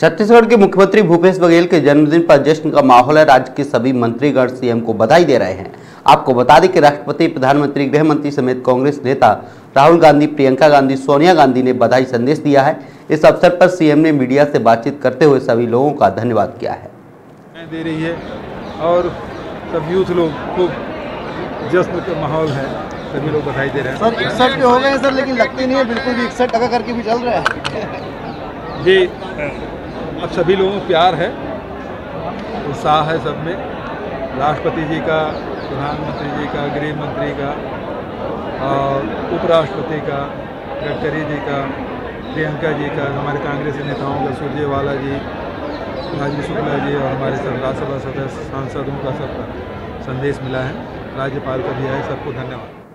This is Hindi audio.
छत्तीसगढ़ के मुख्यमंत्री भूपेश बघेल के जन्मदिन पर जश्न का माहौल है। राज्य के सभी मंत्रीगण सीएम को बधाई दे रहे हैं। आपको बता दें कि राष्ट्रपति प्रधानमंत्री गृह मंत्री समेत कांग्रेस नेता राहुल गांधी प्रियंका गांधी सोनिया गांधी ने बधाई संदेश दिया है। इस अवसर पर सीएम ने मीडिया से बातचीत करते हुए सभी लोगों का धन्यवाद किया है। दे रही है और सब यूथ लोग खूब जश्न का माहौल है। सभी लोग बधाई दे रहे हैं। सर इकसठ के हो गए सर लेकिन लगते नहीं है बिल्कुल भी इकसठ टका करके भी चल रहा है। जी। अब सभी लोगों को प्यार है, उत्साह है सब में। राष्ट्रपति जी का, प्रधानमंत्री जी का, गृह मंत्री का, और उपराष्ट्रपति का, गडकरी जी का, प्रियंका जी का, हमारे कांग्रेसी नेताओं का, सुरजेवाला जी, राजीव शुक्ला जी और हमारे सब राज्यसभा सदस्य, सांसदों का सबका संदेश मिला है। राज्यपाल का भी है, सबको धन्यवाद।